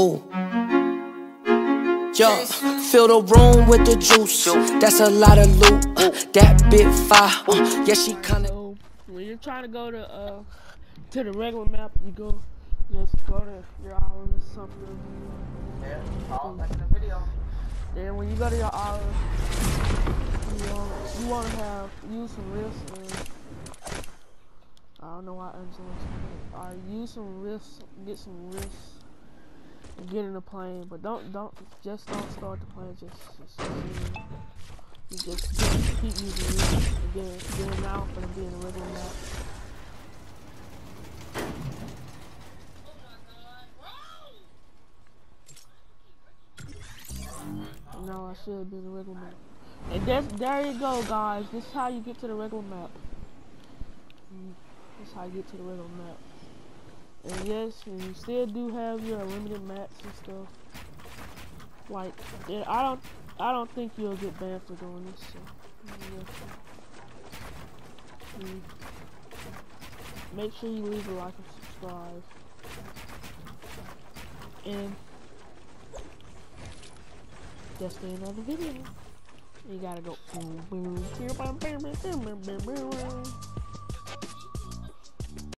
Ooh. Yeah, fill the room with the juice. That's a lot of loot. Uh, that big fire. Uh, yeah, she kinda. So when you're trying to go to uh to the regular map, you go just go to your island or something. Yeah, all back in the video. Then when you go to your island, you want you want to have use some rift and I don't know why Angela's I use some rifts, get some rifts, and get in the plane. But don't don't just don't start the plane. Just just you just, just keep using rifts and get it out for being a regular map. No, I should been a regular map. And that's, there you go, guys. This is how you get to the regular map. Mm, This is how you get to the regular map. And yes, you still do have your limited maps and stuff. Like, yeah, I don't, I don't think you'll get banned for doing this. So, yeah. Mm. Make sure you leave a like and subscribe. And just another video. You gotta go.